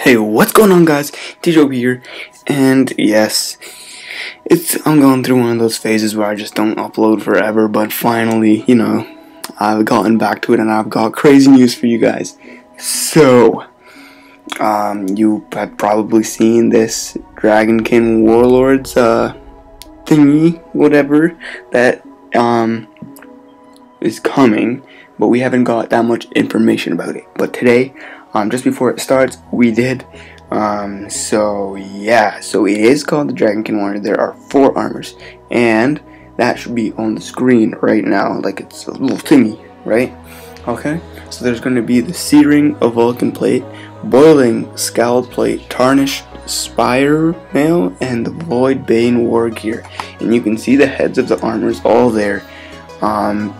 Hey, what's going on guys? TJoab here, and yes, it's I'm going through one of those phases where I just don't upload forever, but finally, you know, I've gotten back to it and I've got crazy news for you guys. So, um, you have probably seen this Dragonkin Warlords, uh, thingy, whatever, that, um, is coming, but we haven't got that much information about it. But today, um, just before it starts, we did. Um, so yeah, so it is called the Dragonkin Warrior. There are four armors, and that should be on the screen right now, like it's a little thingy, right? Okay, so there's going to be the Searing of Vulcan Plate, Boiling Scald Plate, Tarnished Spire Mail, and the Void Bane War Gear. And you can see the heads of the armors all there. Um,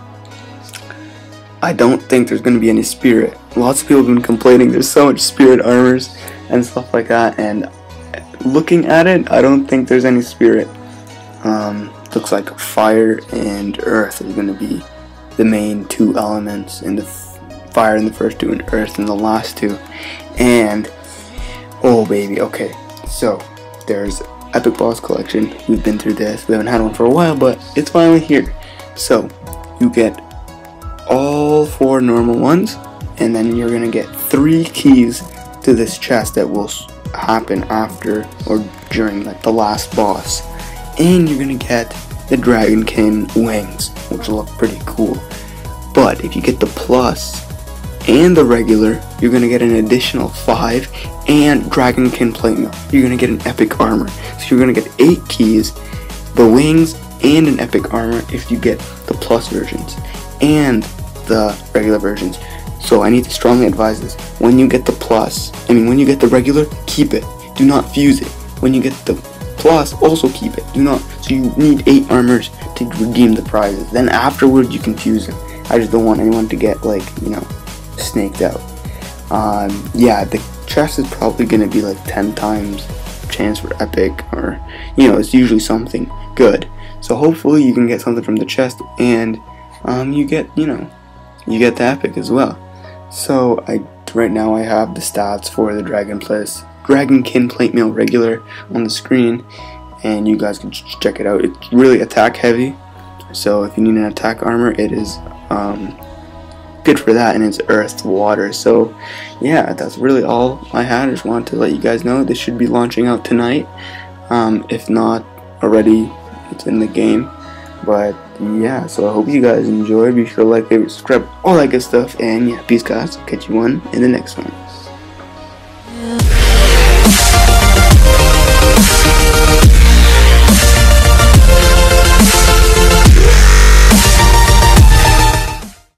I don't think there's going to be any spirit. Lots of people have been complaining there's so much spirit armors and stuff like that, and looking at it, I don't think there's any spirit. Um, looks like fire and earth is going to be the main two elements in the fire in the first two and earth in the last two. And, oh baby, okay, so there's Epic Boss Collection. We've been through this. We haven't had one for a while, but it's finally here. So, you get all four normal ones and then you're gonna get three keys to this chest that will happen after or during like the last boss. And you're gonna get the dragonkin wings which look pretty cool. But if you get the plus and the regular you're gonna get an additional five and dragonkin plate mail you're gonna get an epic armor. So you're gonna get eight keys the wings and an epic armor if you get the plus versions and the regular versions. So I need to strongly advise this. When you get the plus, I mean when you get the regular, keep it. Do not fuse it. When you get the plus, also keep it. Do not, so you need 8 armors to redeem the prizes. Then afterward you can fuse them. I just don't want anyone to get like, you know, snaked out. Um, yeah, the chest is probably going to be like 10 times chance for epic or, you know, it's usually something good. So hopefully you can get something from the chest and um, you get, you know, you get the epic as well. So I right now I have the stats for the Dragon Plus Dragonkin Plate Mail regular on the screen, and you guys can check it out. It's really attack heavy, so if you need an attack armor, it is um, good for that, and it's earth water. So yeah, that's really all I had. I just wanted to let you guys know this should be launching out tonight. Um, if not already, it's in the game. But yeah, so I hope you guys enjoy. Be sure to like, favorite, subscribe, all that good stuff. And yeah, peace guys. Catch you one in the next one.